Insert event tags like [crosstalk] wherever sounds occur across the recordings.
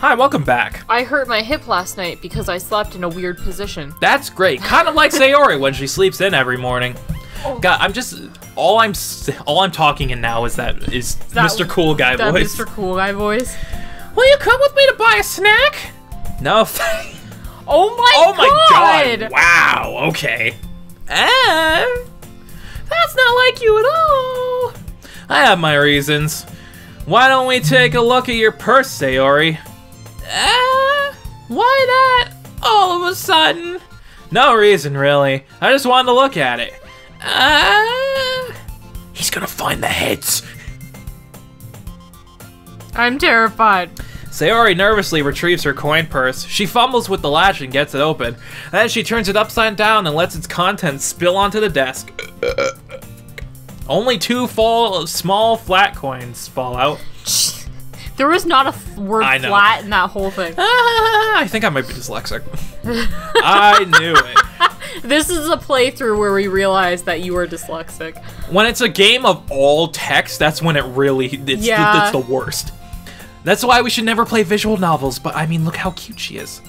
Hi, welcome back. I hurt my hip last night because I slept in a weird position. That's great. Kind of like [laughs] Sayori when she sleeps in every morning. Oh. God, I'm just all I'm all I'm talking in now is that is That- Mr. Cool Guy that voice. Mr. Cool Guy voice. Will you come with me to buy a snack? No. [laughs] Oh my oh my god! god! Wow. Okay. Eh, that's not like you at all. I have my reasons. Why don't we take a look at your purse, Sayori? Eh, why that? All of a sudden? No reason, really. I just wanted to look at it. Uh, he's gonna find the heads. I'm terrified. Sayori nervously retrieves her coin purse. She fumbles with the latch and gets it open. Then she turns it upside down and lets its contents spill onto the desk. Only two fall, small flat coins fall out. [laughs] There was not a f- word I know. flat in that whole thing. Ah, [laughs] I think I might be dyslexic. I knew it. [laughs] This is a playthrough where we realize that you are dyslexic. When it's a game of all text, that's when it really it's, Yeah. the, it's the worst. That's why we should never play visual novels, but I mean, look how cute she is.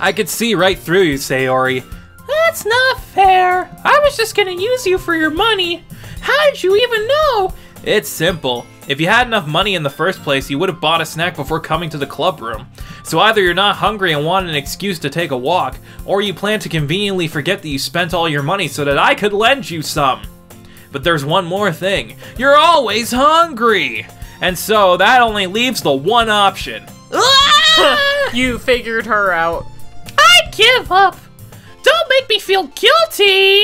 I could see right through you, Sayori. That's not fair. I was just gonna use you for your money. How did you even know? It's simple. If you had enough money in the first place, you would have bought a snack before coming to the club room. So either you're not hungry and want an excuse to take a walk, or you plan to conveniently forget that you spent all your money so that I could lend you some. But there's one more thing. You're always hungry! And so that only leaves the one option. [laughs] You figured her out. I give up! Don't make me feel guilty!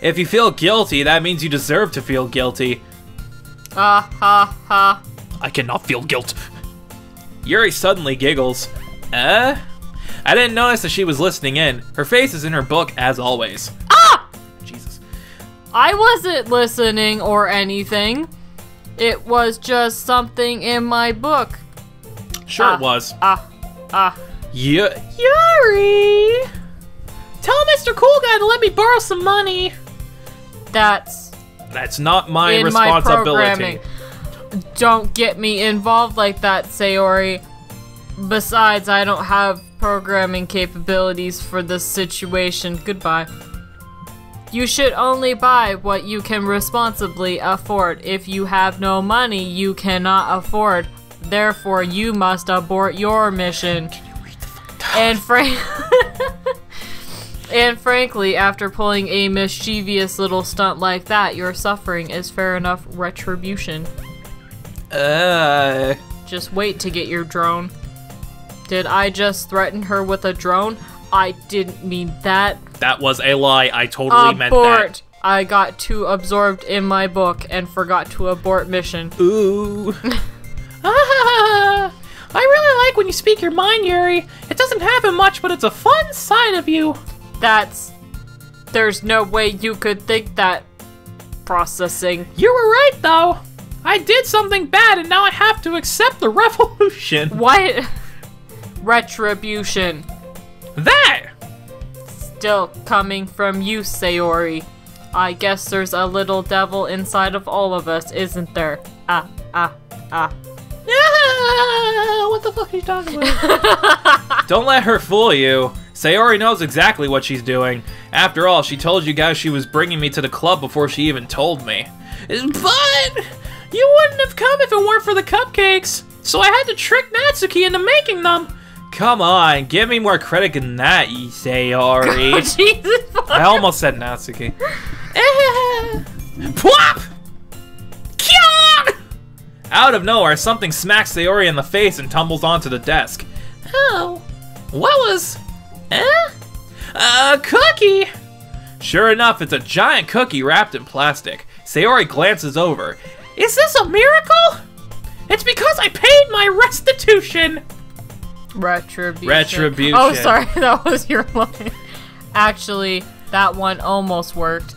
If you feel guilty, that means you deserve to feel guilty. Ah ha ha. I cannot feel guilt. Yuri suddenly giggles. Eh? I didn't notice that she was listening in. Her face is in her book, as always. Ah! Jesus. I wasn't listening or anything. It was just something in my book. Sure Ah. it was. Ah, ah. Yeah. Yuri! Tell Mr. Cool Guy to let me borrow some money. That's That's not my in my responsibility. programming. Don't get me involved like that, Sayori. Besides, I don't have programming capabilities for this situation. Goodbye. You should only buy what you can responsibly afford. If you have no money, you cannot afford. Therefore, you must abort your mission. And frank [laughs] And frankly, after pulling a mischievous little stunt like that, your suffering is fair enough retribution. Uh, Just wait to get your drone. Did I just threaten her with a drone? I didn't mean that. That was a lie. I totally meant abort! I got too absorbed in my book and forgot to abort mission. Ooh. [laughs] ah, I really like when you speak your mind, Yuri. It doesn't happen much, but it's a fun side of you. That's. There's no way you could think that. Processing. You were right, though. I did something bad, and now I have to accept the [laughs] revolution. What? [laughs] Retribution. That! Still coming from you, Sayori. I guess there's a little devil inside of all of us, isn't there? Ah, ah, ah. Ah, what the fuck are you talking about? [laughs] Don't let her fool you. Sayori knows exactly what she's doing. After all, she told you guys she was bringing me to the club before she even told me. But you wouldn't have come if it weren't for the cupcakes. So I had to trick Natsuki into making them. Come on, give me more credit than that, you Sayori. [laughs] Jesus. I almost said Natsuki. [laughs] [laughs] Plop! Out of nowhere, something smacks Sayori in the face and tumbles onto the desk. Oh, what was. Eh? A cookie! Sure enough, it's a giant cookie wrapped in plastic. Sayori glances over. Is this a miracle? It's because I paid my restitution! Retribution. Retribution. Oh, sorry, [laughs] that was your line. Actually, that one almost worked.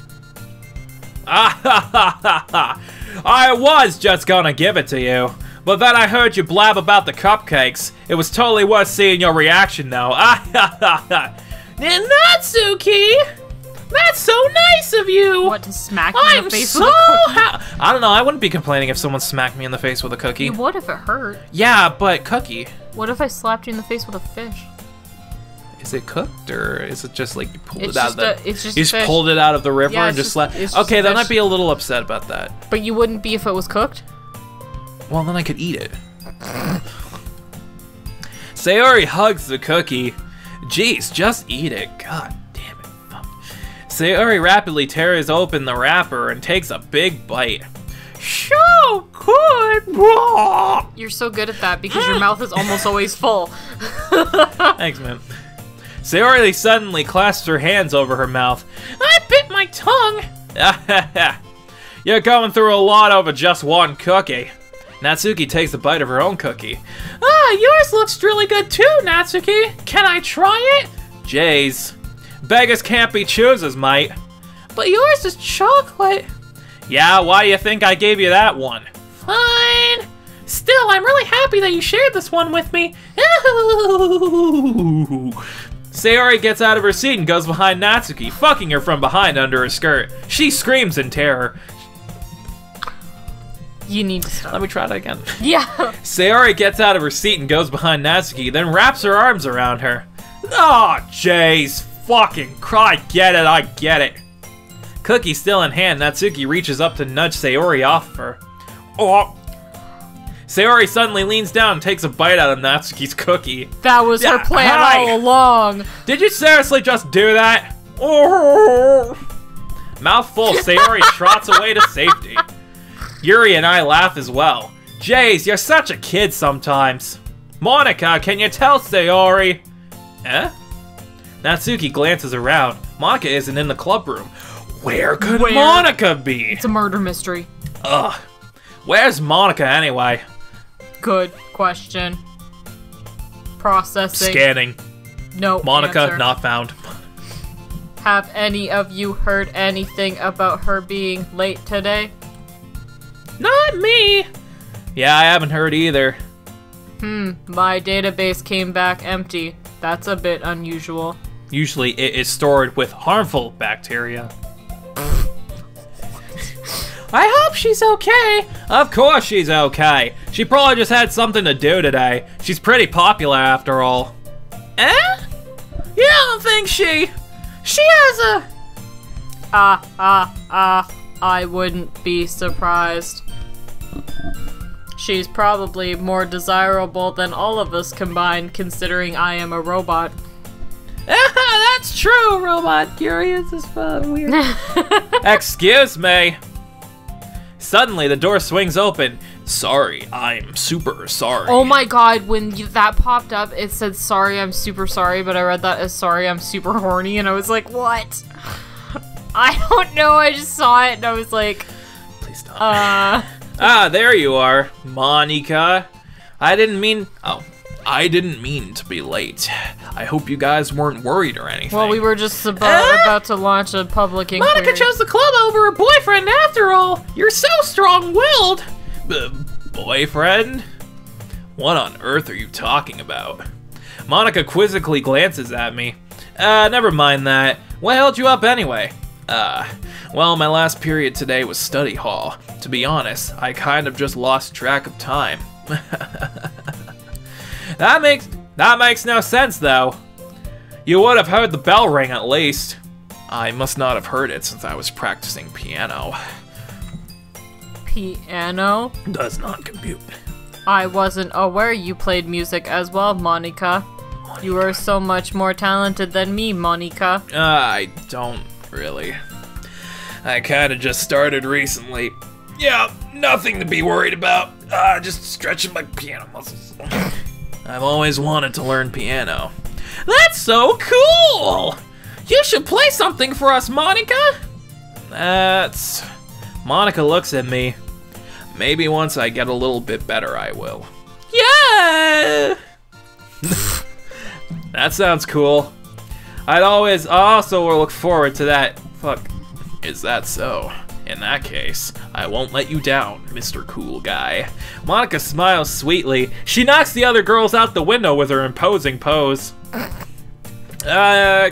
[laughs] I was just gonna give it to you. But then I heard you blab about the cupcakes. It was totally worth seeing your reaction though. Ah ha ha ha! Natsuki! That's so nice of you! What to smack you in the face so with a cookie? I don't know, I wouldn't be complaining if someone smacked me in the face with a cookie. You would if it hurt. Yeah, but cookie. What if I slapped you in the face with a fish? Is it cooked or is it just like you pulled It's it out of the a- it's just You just fish. pulled it out of the river Yeah, and just just- slapped Okay, then. I'd be a little upset about that. But you wouldn't be if it was cooked? Well, then I could eat it. Sayori hugs the cookie. Jeez, just eat it. God damn it. Fuck. Sayori rapidly tears open the wrapper and takes a big bite. So good. You're so good at that because your mouth is almost always full. [laughs] Thanks, man. Sayori suddenly clasps her hands over her mouth. I bit my tongue. [laughs] You're going through a lot over just one cookie. Natsuki takes a bite of her own cookie. Ah, yours looks really good too, Natsuki. Can I try it? Jays. Beggars can't be choosers, mate. But yours is chocolate. Yeah, why do you think I gave you that one? Fine. Still, I'm really happy that you shared this one with me. [laughs] Sayori gets out of her seat and goes behind Natsuki, fucking her from behind under her skirt. She screams in terror. You need to stop. Let me try that again. Yeah. [laughs] Sayori gets out of her seat and goes behind Natsuki, then wraps her arms around her. Ah, oh, jeez. Fucking cry. Get it, I get it. Cookie still in hand, Natsuki reaches up to nudge Sayori off of her. Oh. Sayori suddenly leans down and takes a bite out of Natsuki's cookie. That was her plan hi. all along. Did you seriously just do that? Oh. Mouthful, [laughs] Sayori trots away to safety. Yuri and I laugh as well. Jays, you're such a kid sometimes. Monika, can you tell Sayori? Eh? Natsuki glances around. Monika isn't in the club room. Where could Where? Monika be? It's a murder mystery. Ugh. Where's Monika anyway? Good question. Processing. Scanning. No. Monika answer. not found. Have any of you heard anything about her being late today? Not me. Yeah, I haven't heard either. Hmm, my database came back empty. That's a bit unusual. Usually it is stored with harmful bacteria. I hope she's okay. Of course she's okay. She probably just had something to do today. She's pretty popular after all. Eh? You don't think she... She has a... Ah, ah, ah. I wouldn't be surprised. She's probably more desirable than all of us combined, considering I am a robot. [laughs] That's true, robot. Curious is fun. Weird. [laughs] Excuse me. Suddenly, the door swings open. Sorry, I'm super sorry. Oh my god, when you, that popped up, it said, sorry, I'm super sorry, but I read that as sorry, I'm super horny, and I was like, what? [laughs] I don't know, I just saw it, and I was like, Please stop. uh, [laughs] Ah, there you are, Monika. I didn't mean. Oh, I didn't mean to be late. I hope you guys weren't worried or anything. well, we were just about, Eh? about to launch a public inquiry. Monika chose the club over her boyfriend after all. You're so strong-willed. B- boyfriend? What on earth are you talking about? Monika quizzically glances at me. Uh, never mind that. What held you up anyway? Uh, well, my last period today was study hall. To be honest, I kind of just lost track of time. [laughs] that makes that makes no sense though. You would have heard the bell ring at least. I must not have heard it since I was practicing piano. Piano? Does not compute. I wasn't aware you played music as well, Monika. You are so much more talented than me, Monika. Uh, I don't really. I kinda just started recently. Yeah, nothing to be worried about. Uh, just stretching my piano muscles. I've always wanted to learn piano. That's so cool! You should play something for us, Monika! That's. Monika looks at me. Maybe once I get a little bit better, I will. Yeah! [laughs] that sounds cool. I'd always also look forward to that. Fuck. Is that so? In that case, I won't let you down, Mr. Cool Guy. Monika smiles sweetly. She knocks the other girls out the window with her imposing pose. Uh,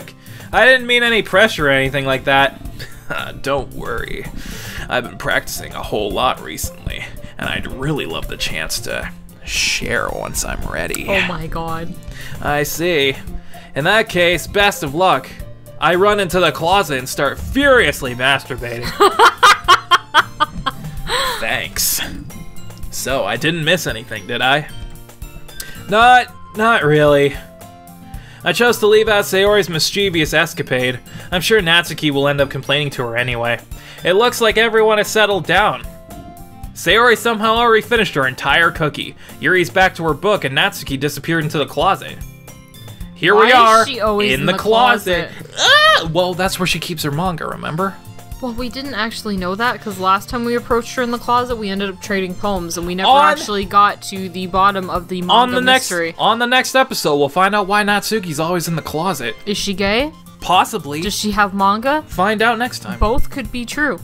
I didn't mean any pressure or anything like that. [laughs] Don't worry. I've been practicing a whole lot recently, and I'd really love the chance to share once I'm ready. Oh my god. I see. In that case, best of luck. I run into the closet and start furiously masturbating. [laughs] Thanks. So, I didn't miss anything, did I? Not, not really. I chose to leave out Sayori's mischievous escapade. I'm sure Natsuki will end up complaining to her anyway. It looks like everyone has settled down. Sayori somehow already finished her entire cookie. Yuri's back to her book, and Natsuki disappeared into the closet. Here Why we are in, in the, the closet. Ah! Well, that's where she keeps her manga. Remember? Well, we didn't actually know that because last time we approached her in the closet, we ended up trading poems, and we never On- actually got to the bottom of the manga on the mystery. next on the next episode, we'll find out why Natsuki's always in the closet. Is she gay? Possibly. Does she have manga? find out next time. Both could be true.